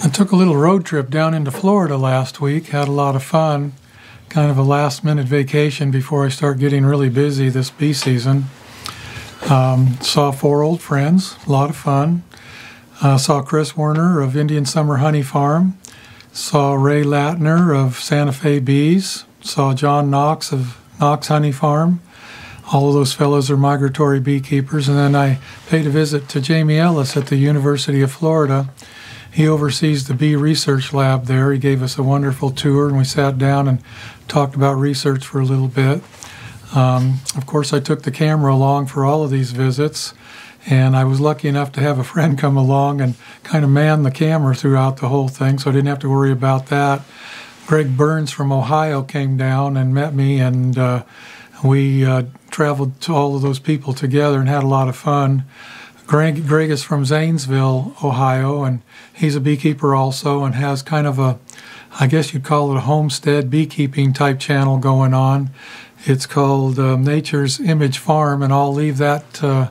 I took a little road trip down into Florida last week, had a lot of fun, kind of a last minute vacation before I start getting really busy this bee season. Um, saw four old friends, a lot of fun. Uh, saw Chris Werner of Indian Summer Honey Farm, saw Ray Latner of Santa Fe Bees, saw John Knox of Knox Honey Farm. All of those fellows are migratory beekeepers. And then I paid a visit to Jamie Ellis at the University of Florida. He oversees the bee research lab there. He gave us a wonderful tour and we sat down and talked about research for a little bit. Um, of course, I took the camera along for all of these visits, and I was lucky enough to have a friend come along and kind of man the camera throughout the whole thing, so I didn't have to worry about that. Greg Burns from Ohio came down and met me, and uh, we uh, traveled to all of those people together and had a lot of fun. Greg, Greg is from Zanesville, Ohio, and he's a beekeeper also and has kind of a, I guess you'd call it a homestead beekeeping type channel going on. It's called uh, Nature's Image Farm, and I'll leave that uh,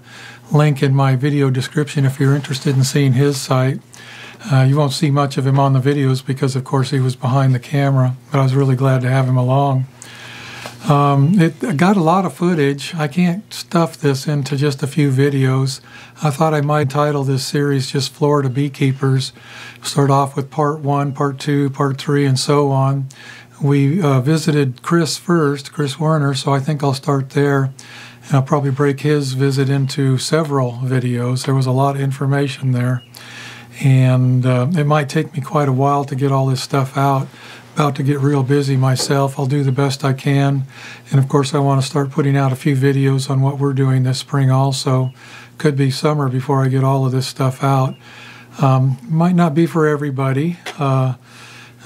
link in my video description if you're interested in seeing his site. Uh, you won't see much of him on the videos because, of course, he was behind the camera, but I was really glad to have him along. Um, it got a lot of footage. I can't stuff this into just a few videos. I thought I might title this series just Florida Beekeepers. Start off with part one, part two, part three, and so on we uh, visited Chris first, Chris Werner, so I think I'll start there. And I'll probably break his visit into several videos. There was a lot of information there. And uh, it might take me quite a while to get all this stuff out. About to get real busy myself. I'll do the best I can. And of course, I want to start putting out a few videos on what we're doing this spring also. Could be summer before I get all of this stuff out. Um, might not be for everybody. Uh,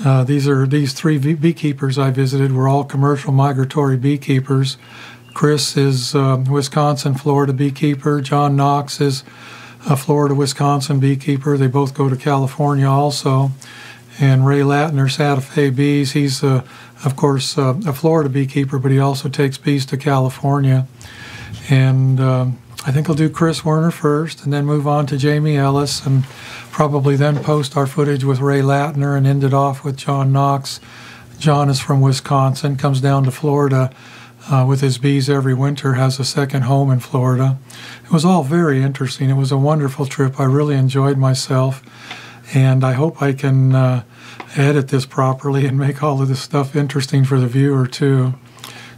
uh, these are these three beekeepers I visited were all commercial migratory beekeepers. Chris is uh, Wisconsin, Florida beekeeper. John Knox is a Florida, Wisconsin beekeeper. They both go to California also. And Ray Latner, Santa Fe Bees, he's, uh, of course, uh, a Florida beekeeper, but he also takes bees to California. And um, I think I'll do Chris Werner first and then move on to Jamie Ellis and probably then post our footage with Ray Latner and end it off with John Knox. John is from Wisconsin, comes down to Florida uh, with his bees every winter, has a second home in Florida. It was all very interesting. It was a wonderful trip. I really enjoyed myself, and I hope I can uh, edit this properly and make all of this stuff interesting for the viewer too.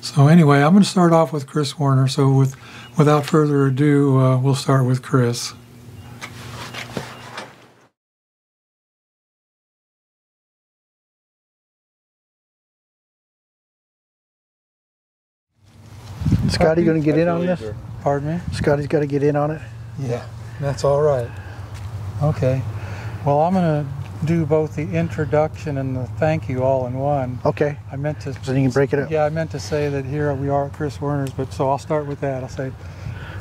So anyway, I'm going to start off with Chris Werner. So with without further ado, uh, we'll start with Chris. Scotty going to get in on this? Pardon me? Scotty's got to get in on it? Yeah, that's all right. Okay. Well, I'm going to do both the introduction and the thank you all in one. Okay. I meant to. So you can break it up. Yeah, I meant to say that here we are at Chris Werner's, but so I'll start with that. I'll say,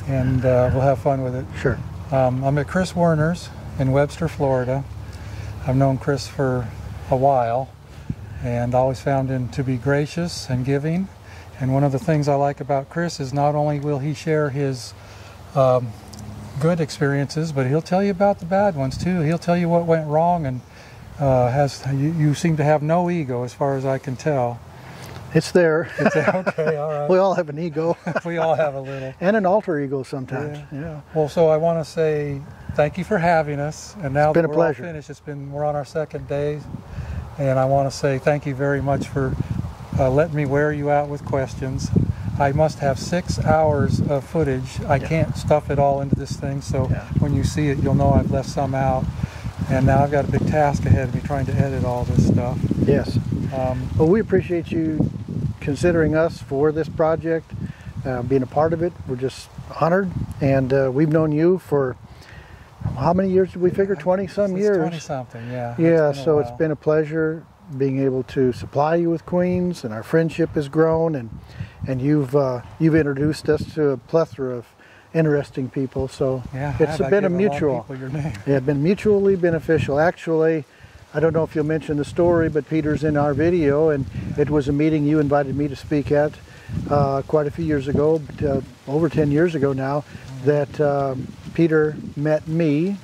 and uh, we'll have fun with it. Sure. Um, I'm at Chris Werner's in Webster, Florida. I've known Chris for a while, and always found him to be gracious and giving. And one of the things I like about Chris is not only will he share his um, good experiences, but he'll tell you about the bad ones too. He'll tell you what went wrong, and uh, has you, you, seem to have no ego as far as I can tell. It's there. It's, okay, all right. we all have an ego. we all have a little. And an alter ego sometimes. Yeah. yeah. Well, so I want to say thank you for having us. And now it's been that we're pleasure. all finished, it's been we're on our second day, and I want to say thank you very much for uh, letting me wear you out with questions. I must have six hours of footage. I yeah. can't stuff it all into this thing, so yeah. when you see it, you'll know I've left some out. And now I've got a big task ahead of me trying to edit all this stuff. Yes. Um, well, we appreciate you considering us for this project, uh, being a part of it. We're just honored, and uh, we've known you for how many years did we figure? 20 some years. 20 something, yeah. Yeah, so it's been a pleasure being able to supply you with queens, and our friendship has grown, and and you've uh, you've introduced us to a plethora of interesting people. So yeah, it's been a mutual. Yeah, been mutually beneficial. Actually, I don't know if you'll mention the story, but Peter's in our video, and it was a meeting you invited me to speak at uh, quite a few years ago, uh, over 10 years ago now, that um, Peter met me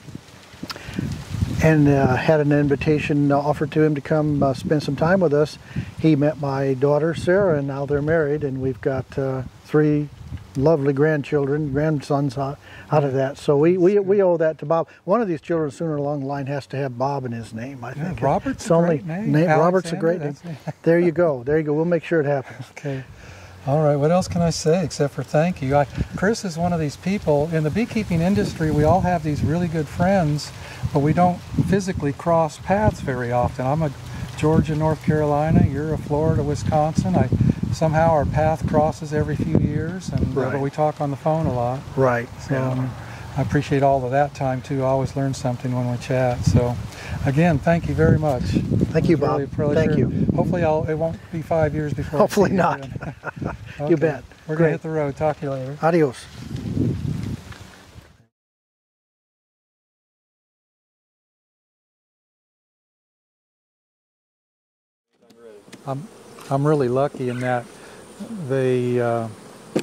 and uh, had an invitation offered to him to come uh, spend some time with us. He met my daughter Sarah, and now they're married, and we've got uh, three lovely grandchildren, grandsons out, out of that. So we, we, we owe that to Bob. One of these children sooner along the line has to have Bob in his name. I Yeah, think Robert's It's a only great name. Robert's a great name. There you go. There you go. We'll make sure it happens. Okay. All right. What else can I say except for thank you? I, Chris is one of these people in the beekeeping industry. We all have these really good friends, but we don't physically cross paths very often. I'm a Georgia, North Carolina. You're a Florida, Wisconsin. I somehow our path crosses every few years, and uh, Right. but we talk on the phone a lot. Right. So um, I appreciate all of that time too. I always learn something when we chat. So again, thank you very much. Thank you, really Bob. pleasure. Thank you. Hopefully, I'll, it won't be five years before. Hopefully not. You Okay. bet. We're gonna hit the road. Talk to you later. Adios. I'm I'm really lucky in that they uh,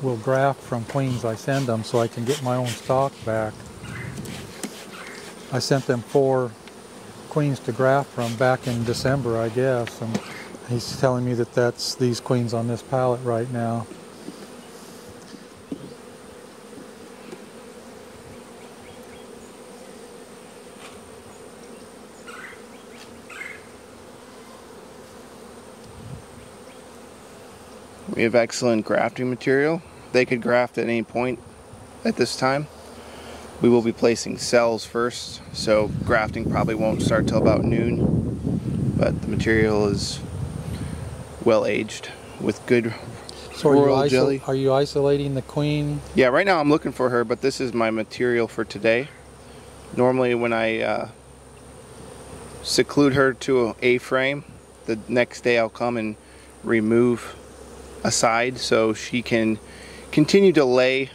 will graft from queens I send them, so I can get my own stock back. I sent them four queens to graft from back in December, I guess, and he's telling me that that's these queens on this pallet right now. We have excellent grafting material. They could graft at any point at this time. We will be placing cells first, so grafting probably won't start till about noon. But the material is well aged with good. So are you, Royal jelly. are you isolating the queen? Yeah, right now I'm looking for her, but this is my material for today. Normally, when I uh, seclude her to a A frame, the next day I'll come and remove a side so she can continue to lay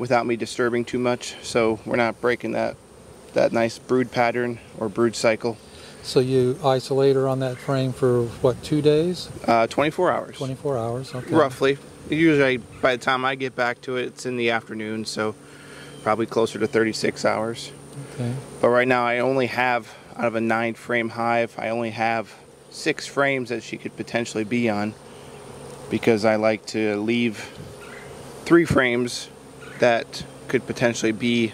without me disturbing too much. So we're not breaking that that nice brood pattern or brood cycle. So you isolate her on that frame for what, two days? Uh, 24 hours, 24 hours? Okay. roughly. Usually, by the time I get back to it, it's in the afternoon, so probably closer to 36 hours. Okay. But right now, I only have out of a nine frame hive, I only have six frames that she could potentially be on because I like to leave three frames that could potentially be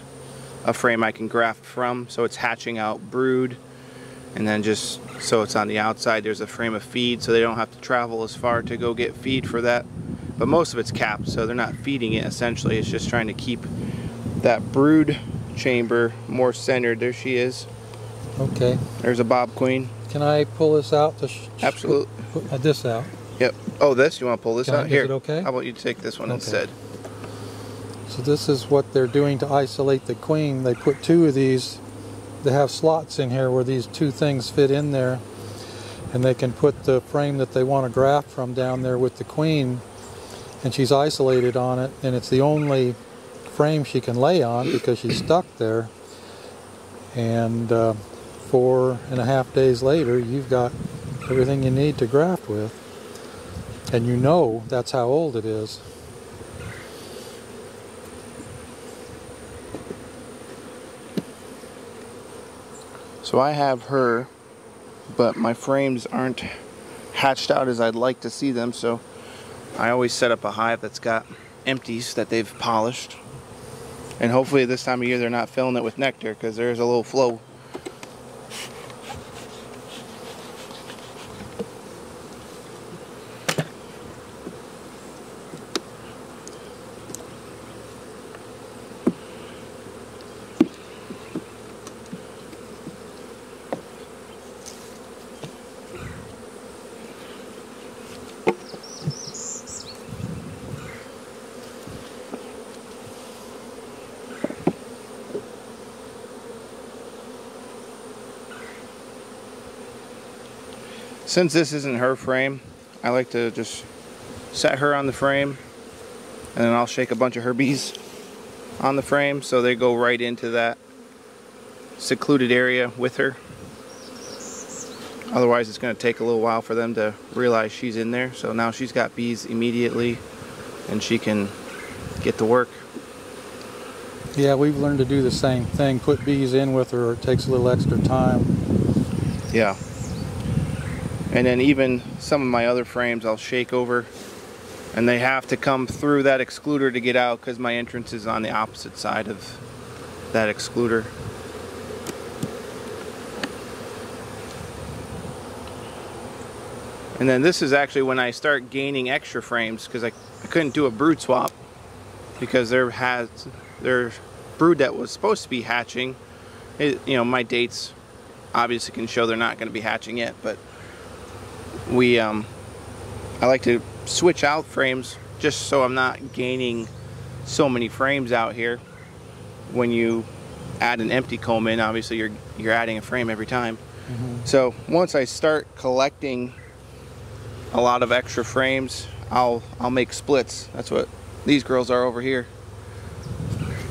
a frame I can graft from. So it's hatching out brood, and then just so it's on the outside, there's a frame of feed so they don't have to travel as far to go get feed for that. But most of it's capped, so they're not feeding it essentially, it's just trying to keep that brood chamber more centered. There she is. Okay. There's a bob queen. Can I pull this out? To Absolutely. Put this out. Yep. Oh, this? You want to pull this Can out? Here. it okay? How about you take this one Okay. instead? So this is what they're doing to isolate the queen. They put two of these. They have slots in here where these two things fit in there, and they can put the frame that they want to graft from down there with the queen, and she's isolated on it, and it's the only frame she can lay on because she's stuck there. And uh, four and a half days later, you've got everything you need to graft with, and you know that's how old it is. So I have her, but my frames aren't hatched out as I'd like to see them. So I always set up a hive that's got empties that they've polished. And hopefully this time of year they're not filling it with nectar because there's a little flow. Since this isn't her frame, I like to just set her on the frame and then I'll shake a bunch of her bees on the frame so they go right into that secluded area with her. Otherwise it's going to take a little while for them to realize she's in there. So now she's got bees immediately and she can get to work. Yeah, we've learned to do the same thing. Put bees in with her, it takes a little extra time. Yeah. And then even some of my other frames I'll shake over and they have to come through that excluder to get out because my entrance is on the opposite side of that excluder. And then this is actually when I start gaining extra frames because I, I couldn't do a brood swap because there has their brood that was supposed to be hatching. It, you know, my dates obviously can show they're not going to be hatching yet, but we um, I like to switch out frames just so I'm not gaining so many frames out here. When you add an empty comb in, obviously you're you're adding a frame every time. Mm-hmm. So once I start collecting a lot of extra frames, I'll I'll make splits. That's what these girls are over here.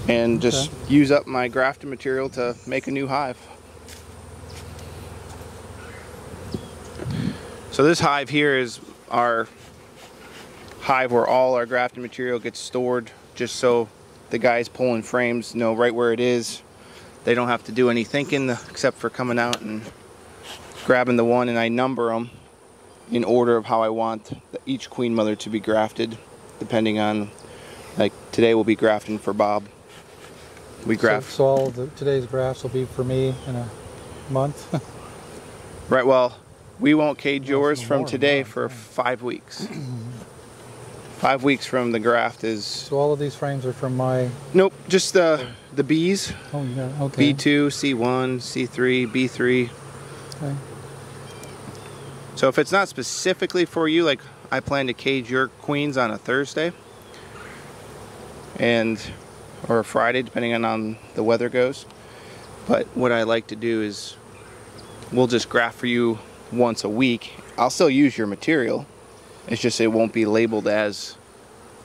And just use up my grafted material to make a new hive. So this hive here is our hive where all our grafted material gets stored just so the guys pulling frames know right where it is. They don't have to do any thinking except for coming out and grabbing the one and I number them in order of how I want each queen mother to be grafted depending on like today we'll be grafting for Bob. We So, graft so all the, today's grafts will be for me in a month. right well we won't cage yours from today for five weeks. five weeks from the graft is so all of these frames are from my. nope just the the bees Oh, yeah. Okay. B2, C1, C3, B3. Okay. So if it's not specifically for you, like I plan to cage your queens on a Thursday and or a Friday, depending on how the weather goes. But what I like to do is we'll just graft for you once a week. I'll still use your material. It's just it won't be labeled as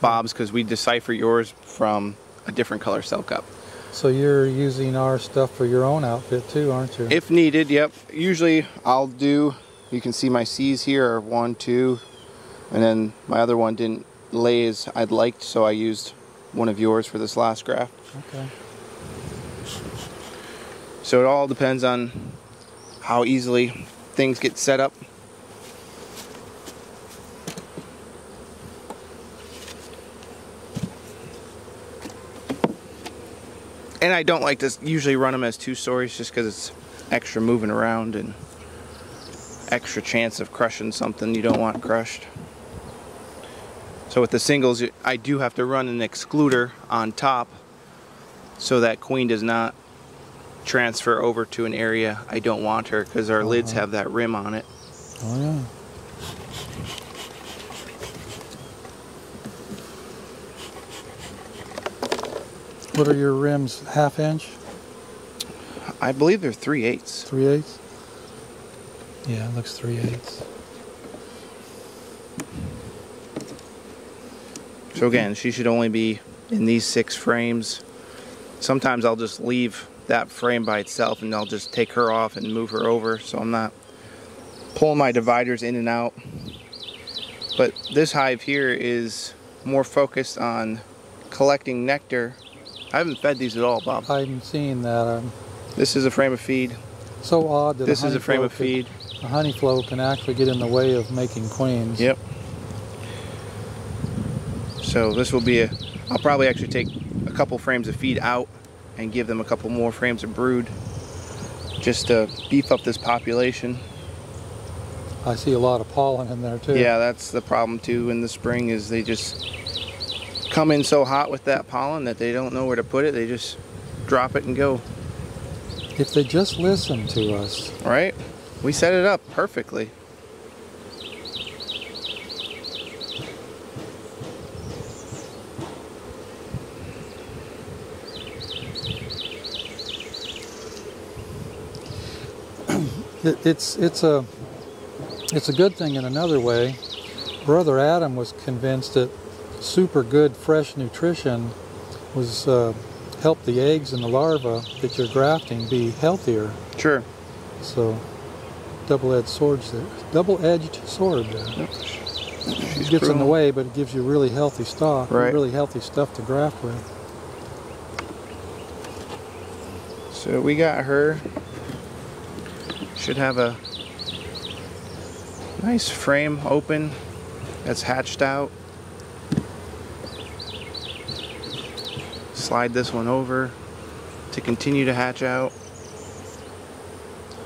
Bob's because we decipher yours from a different color cell cup. So you're using our stuff for your own outfit too, aren't you? If needed, yep. Usually I'll do, you can see my C's here are one, two, and then my other one didn't lay as I'd liked, so I used one of yours for this last graft. okay. So it all depends on how easily things get set up. And I don't like to usually run them as two stories just because it's extra moving around and extra chance of crushing something you don't want crushed. So with the singles, I do have to run an excluder on top so that queen does not transfer over to an area I don't want her because our lids Uh-huh. have that rim on it. Oh yeah. What are your rims? Half inch, I believe they're 3 eighths. three eighths. Yeah, it looks three eighths. So again, she should only be in these six frames. Sometimes I'll just leave that frame by itself and I'll just take her off and move her over so I'm not pulling my dividers in and out. But this hive here is more focused on collecting nectar. I haven't fed these at all, Bob. I haven't seen that. Um, This is a frame of feed. so odd that This is a frame of could- feed. A honey flow can actually get in the way of making queens. Yep. So this will be a, I'll probably actually take a couple frames of feed out and give them a couple more frames of brood just to beef up this population. I see a lot of pollen in there too. Yeah, that's the problem too in the spring is they just come in so hot with that pollen that they don't know where to put it. They just drop it and go. If they just listen to us, Right? We set it up perfectly. It, it's it's a it's a good thing in another way. Brother Adam was convinced that super good fresh nutrition was uh, help the eggs and the larvae that you're grafting be healthier. Sure. So double-edged swords there. Double-edged sword there. She's It gets in the way, but it gives you really healthy stock, Right. really healthy stuff to graft with. So we got her. Should have a nice frame open that's hatched out. Slide this one over to continue to hatch out.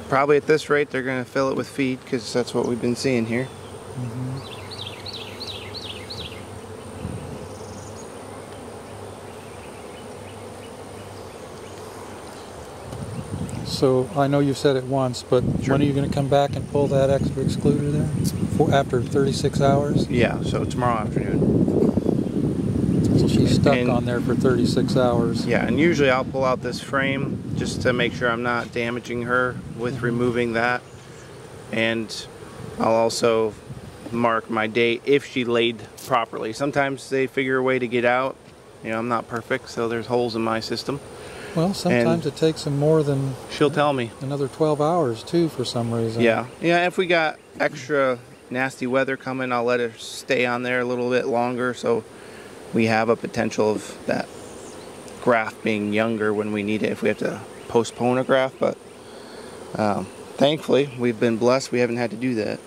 Probably at this rate, they're going to fill it with feed because that's what we've been seeing here. Mm-hmm. So I know you've said it once, but Sure. when are you going to come back and pull that extra excluder there? For, after 36 hours? Yeah, so tomorrow afternoon. So she's stuck And- on there for 36 hours. Yeah, and usually I'll pull out this frame just to make sure I'm not damaging her with mm-hmm. removing that. And I'll also mark my date if she laid properly. Sometimes they figure a way to get out. You know, I'm not perfect, so there's holes in my system. Well, sometimes it takes them more than She'll tell me. another 12 hours too for some reason. Yeah. Yeah, if we got extra nasty weather coming, I'll let her stay on there a little bit longer so we have a potential of that graft being younger when we need it if we have to postpone a graft. But um, thankfully, we've been blessed. We haven't had to do that.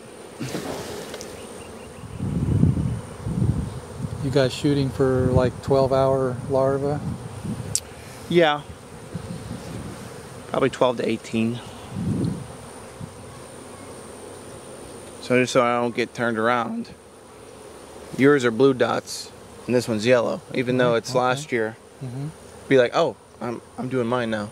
You guys shooting for like 12 hour larvae? Yeah. Probably 12 to 18. So just so I don't get turned around. Yours are blue dots and this one's yellow. Even though it's Okay. last year. Mm-hmm. Be like, oh, I'm I'm doing mine now.